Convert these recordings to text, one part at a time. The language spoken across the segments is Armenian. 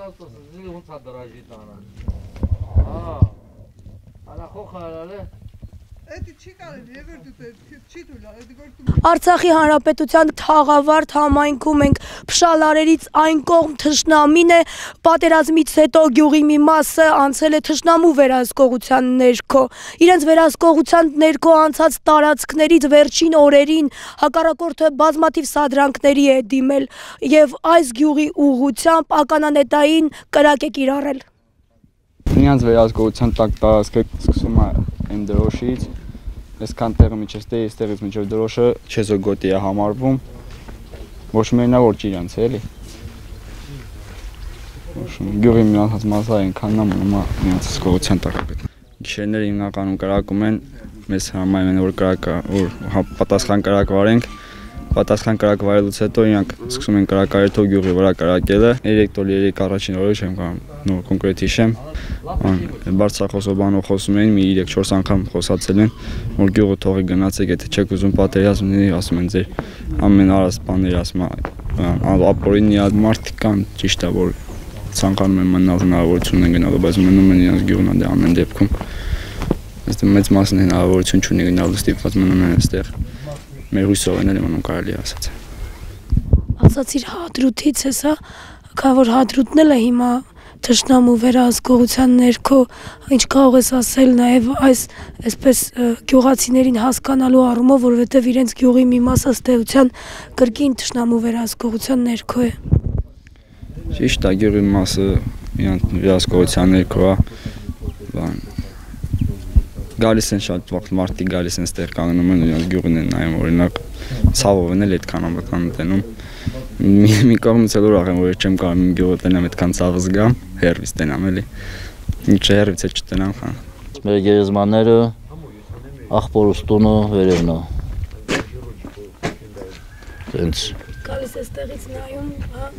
წავწოს ზილი უნდა დრაჟიტანა აა ანა ხო ხარ არა Արցախի հանրապետության թաղավարտ համայնքում մենք փշալարերից այն կողմ թշնամին է պատերազմից հետո գյուղի մի մասը անցել է թշնամու վերահսկողության ներքո իրենց վերահսկողության ներքո անցած տարածքներից վերջին օրերին հակառակորդը բազմաթիվ սադրանքների է դիմել եւ այս գյուղի ուղությամբ ականանետային կրակ է կիրառել Նրանց վերահսկողության տակ տարածքը սկսում է դրոշից, այսքան տեղը միջև ստե, այստեղից միջև դրոշը չեզո գոտի է համարվում։ Ոչ մենա որ ճիրանց է, էլի։ Ոչ գյուղի միացած մասը այնքան նա մնում է նրանց հսկողության տակ։ Գիշերները հիմնականում կրակում են, մեզ համայնում են որ կրակը, որ հա- պատասխան կրակ վարենք, պատասխան կրակ վարելուց հետո իրանք սկսում են կրակարել թող գյուղի վրա կրակելը 3 տոլ 3 առաջին օրը չեմ կարող նոր կոնկրետ հիշեմ բարձրախոսով բանով խոսում էին մի 3-4 անգամ խոսացել են որ գյուղը թողի գնացեք եթե չեք ուզում պատերազմ լինի ասում են ձեր ամեն արած բաները ասում ապորինի մարդիկ կան ճիշտ է որ ցանկանում են մնալ հնարավորություն են գնալու բայց մնում են իրենց գյուղն դե ամեն դեպքում այստեղ մեծ մասն հնարավորություն չունի գնալու ստիպված մնում են այստեղ մեր հույսով են էլ մնում կարելի ասած։ ասացիր հադրութից է սա քա որ հադրութն էլ է հիմա թշնամու վերահսկողության ներքո ինչ կարող ես ասել նաև այս այսպես գյուղացիներին հասկանալու առումով որովհետև իրենց գյուղի մի մասը ստեյության կրկին թշնամու վերահսկողության ներքո է Ճիշտ է գյուղի մասը իրանց վերահսկողության ներքո է բան գալիս են շատ վաղ մարդիկ գալիս են ստեղ կանգնում են իրենց գյուղին են նայում օրինակ ցավով են էլ այդքան ամբողջան տենում մի մի կողմից էլ ուրախ եմ որ չեմ կարող իմ գյուղը տնեմ այդքան ցավը զգամ հերվից տենամ էլի ինչ հերվից է չտնամ խան մեր գերեզմանները աղբորուստունը վերևնա տենց գալիս է ստեղից նայում հա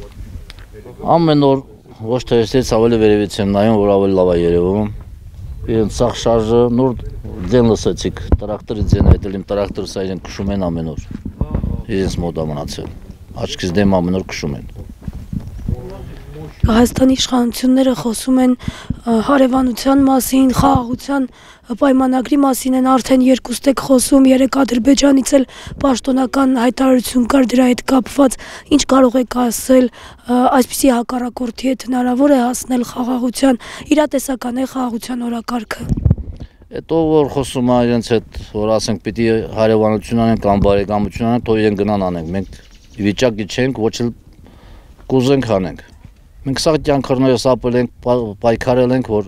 ամեն օր ոչ թե այստեղից ավելի վերևից եմ նայում որ ավելի լավ է երևում իրենց սաղ շարժը նոր ձեն լսեցիք տրակտորի ձեն այդել իմ տրակտորը սա իրեն քշում են ամեն օր իրենց մոտ է մնացել աչքից դեմ ամեն օր քշում են Հայաստանի իշխանությունները խոսում են հարևանության մասին, խաղաղության պայմանագրի մասին են արդեն երկուստեք խոսում, երեք Ադրբեջանից էլ պաշտոնական հայտարարություն կար դրա հետ կապված։ Ինչ կարող եք ասել, այսպիսի հակառակորդի հետ հնարավոր է հասնել խաղաղության, իրատեսական է խաղաղության օրակարգը։ Հետո որ խոսում է իրենց հետ, որ ասենք պիտի հարևանություն անեն կամ բարեկամություն անեն, թող իրեն գնան անենք։ Մենք վիճակի չենք, ոչ էլ կուզենք անենք։ Մենք սա կյանքերներս ապրել ենք, պայքարել ենք, որ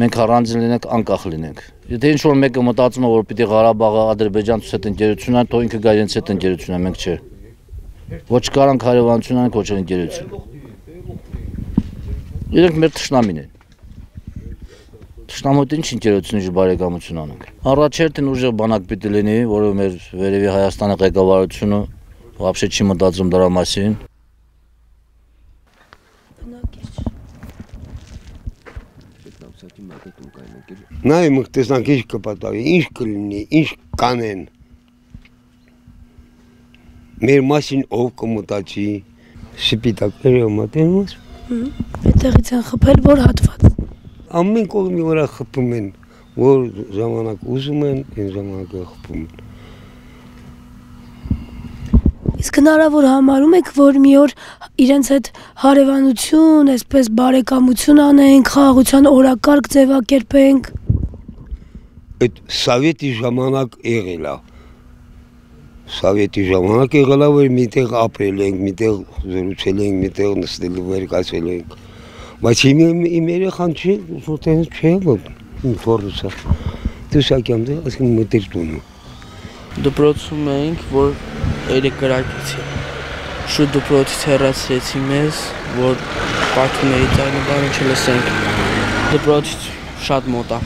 մենք առանձին լինենք, անկախ լինենք։ Եթե ինչ որ մեկը մտածում է, որ պիտի Ղարաբաղը Ադրբեջանից հետ ընկերություն այն, թող ինքը գա իրենց հետ ընկերություն է, մենք չէ։ Ոչ կարանք հարևանություն անենք, ոչ ընկերություն։ Իրենք մեր ճշնամին են։ Ճշնամոտ ինչ ընկերություն ինչ բարեկամություն անենք։ Առաջերտին ուժը բանակ պիտի լինի, որը մեր վերևի Հայաստանի ղեկավարությունը բաբշե չի մտածում դրա մասին Նայ մենք տեսանք ինչ կպատահի, ինչ կլինի, ինչ կանեն։ Մեր մասին ով կմտածի, սպիտակները մտենուս։ Այդտեղից են խփել որ հատված։ Ամեն կողմի վրա խփում են, որ ժամանակ ուզում են, այն ժամանակը խփում են։ Իսկ հնարավոր համարում եք, որ մի օր իրենց հետ հարևանություն, այսպես բարեկամություն անենք, խաղաղության օրակարգ ձևակերպենք։ Այդ սովետի ժամանակ եղել է։ Սովետի ժամանակ եղել է, որ միտեղ ապրել ենք, միտեղ զրուցել ենք, միտեղ նստել վերկացել ենք։ Բայց հիմա իմ երեխան չի, որտեղից չի եղել։ Իմ թորսը։ Դուսակյամ դե, ասում մտեր տունը։ Դպրոցում էինք, որ երեք կրակեցի։ Շուտ դպրոցից հեռացրեցի մեզ, որ պատումներից այլ բանը չլսենք։ Դպրոցից շատ մոտ է։